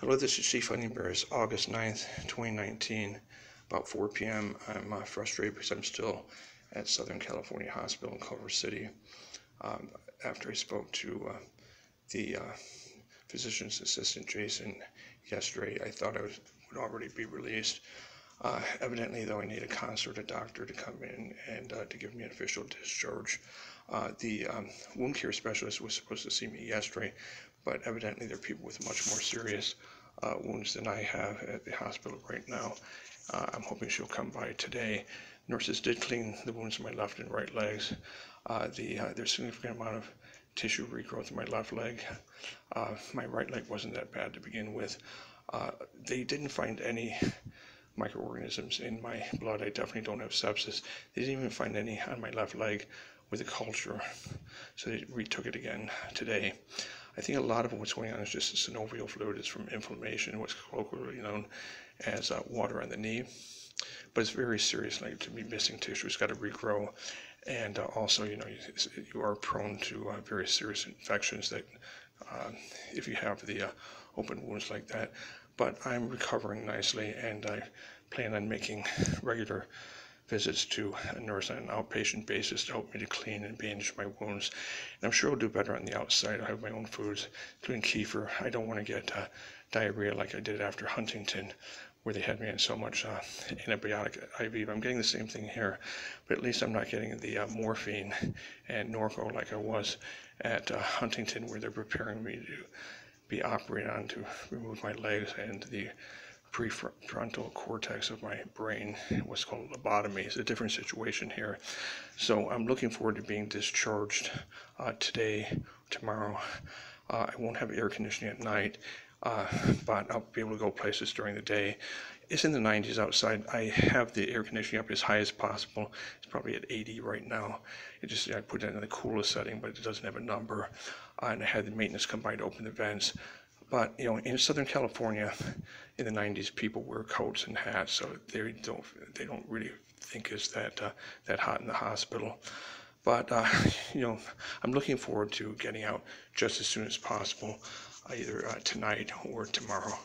Hello, this is Chief HuntingBear. It's August 9th, 2019, about 4 p.m. I'm uh, frustrated because I'm still at Southern California Hospital in Culver City. Um, after I spoke to uh, the uh, physician's assistant, Jason, yesterday, I thought I was, would already be released. Uh, evidently, though, I need a consultant doctor to come in and uh, to give me an official discharge. Uh, the um, wound care specialist was supposed to see me yesterday, but evidently there are people with much more serious uh, wounds than I have at the hospital right now. Uh, I'm hoping she'll come by today. Nurses did clean the wounds in my left and right legs. Uh, the uh, there's a significant amount of tissue regrowth in my left leg. Uh, my right leg wasn't that bad to begin with. Uh, they didn't find any microorganisms in my blood. I definitely don't have sepsis. They didn't even find any on my left leg with a culture, so they retook it again today. I think a lot of what's going on is just a synovial fluid. It's from inflammation, what's colloquially known as uh, water on the knee. But it's very serious, like to be missing tissue. It's got to regrow. And uh, also, you know, you, you are prone to uh, very serious infections that, uh, if you have the uh, open wounds like that. But I'm recovering nicely, and I plan on making regular visits to a nurse on an outpatient basis to help me to clean and bandage my wounds. And I'm sure I'll do better on the outside. I have my own foods, including kefir. I don't want to get uh, diarrhea like I did after Huntington, where they had me in so much uh, antibiotic IV. But I'm getting the same thing here, but at least I'm not getting the uh, morphine and Norco like I was at uh, Huntington, where they're preparing me to be operated on to remove my legs and the prefrontal cortex of my brain, what's called lobotomy. It's a different situation here. So I'm looking forward to being discharged uh, today, tomorrow. Uh, I won't have air conditioning at night, uh, but I'll be able to go places during the day. It's in the 90s outside. I have the air conditioning up as high as possible. It's probably at 80 right now. It just I put it in the coolest setting, but it doesn't have a number. Uh, and I had the maintenance come by to open the vents. But you know, in Southern California, in the 90s, people wear coats and hats, so they don't they don't really think it's that uh, that hot in the hospital. But uh, you know, I'm looking forward to getting out just as soon as possible, either uh, tonight or tomorrow.